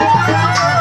Música